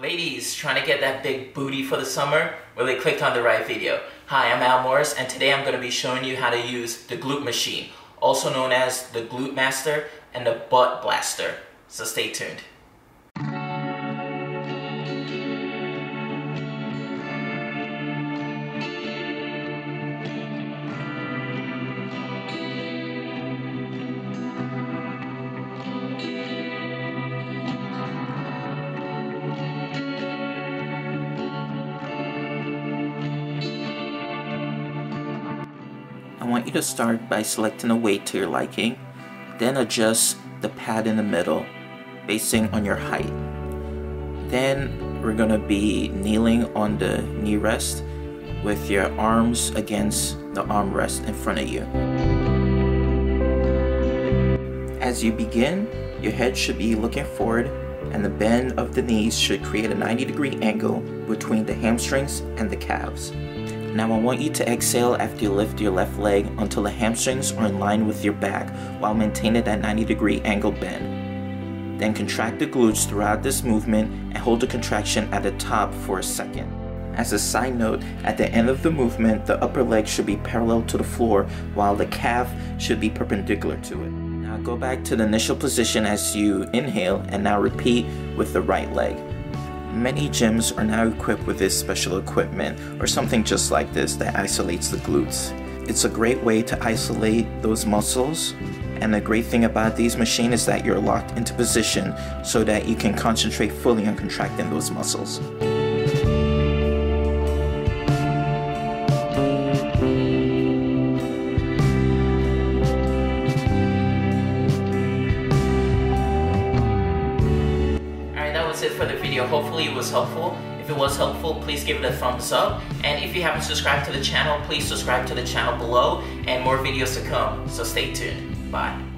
Ladies, trying to get that big booty for the summer? Well, they clicked on the right video. Hi, I'm Al Morris, and today I'm going to be showing you how to use the glute machine, also known as the glute master and the butt blaster. So stay tuned. I want you to start by selecting a weight to your liking, then adjust the pad in the middle, basing on your height. Then we're to be kneeling on the knee rest with your arms against the armrest in front of you. As you begin, your head should be looking forward and the bend of the knees should create a 90 degree angle between the hamstrings and the calves. Now I want you to exhale after you lift your left leg until the hamstrings are in line with your back while maintaining that 90 degree angle bend. Then contract the glutes throughout this movement and hold the contraction at the top for a second. As a side note, at the end of the movement, the upper leg should be parallel to the floor while the calf should be perpendicular to it. Now go back to the initial position as you inhale and now repeat with the right leg. Many gyms are now equipped with this special equipment or something just like this that isolates the glutes. It's a great way to isolate those muscles and the great thing about these machines is that you're locked into position so that you can concentrate fully on contracting those muscles. That's it for the video. Hopefully it was helpful. If it was helpful, please give it a thumbs up. And if you haven't subscribed to the channel, please subscribe to the channel below and more videos to come. So stay tuned. Bye.